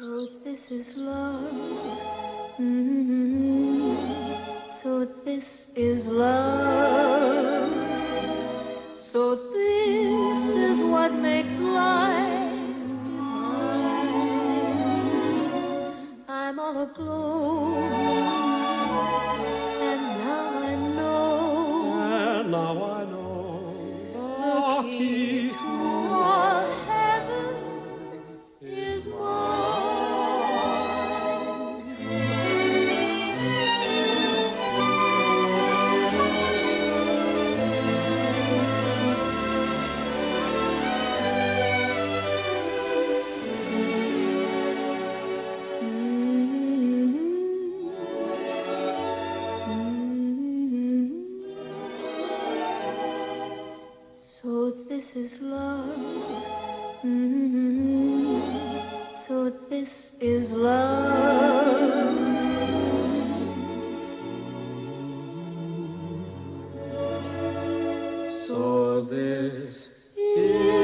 So this is love. mm So this is love. So this is what makes life divine. I'm all aglow. Mm-hmm. So this is love. So this is love. So this is